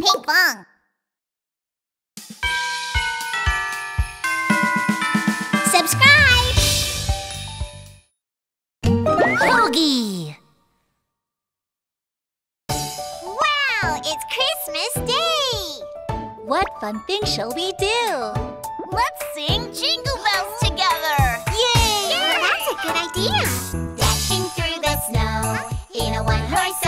Pinkfong. Subscribe. Hogi. Wow, it's Christmas Day. What fun thing shall we do? Let's sing Jingle Bells together. Yay! Yeah, that's a good idea. Dashing through the snow in a one-horse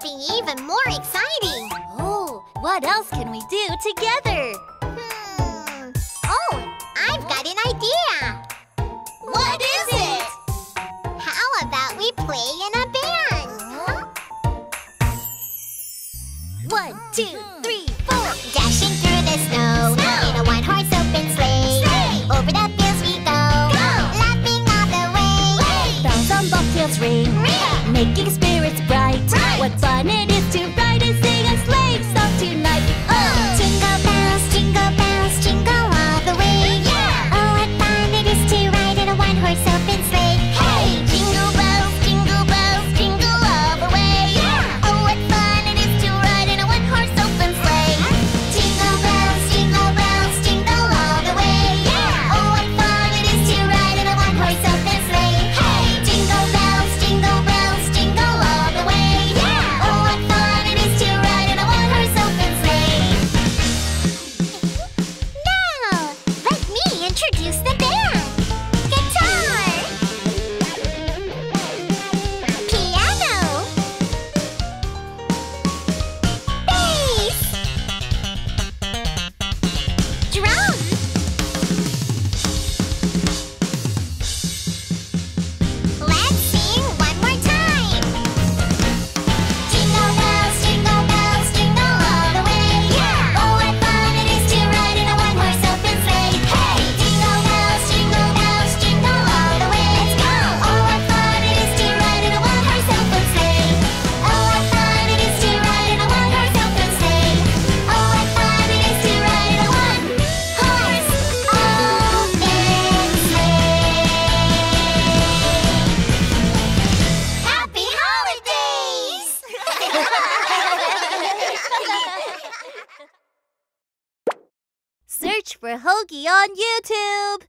something even more exciting! Oh, what else can we do together? Hmm. Oh, I've got an idea! What is it? How about we play in a band? Huh? One, two, bucktails ring, making spirits bright. What fun it is to ride! drown! Search for Hogi on YouTube.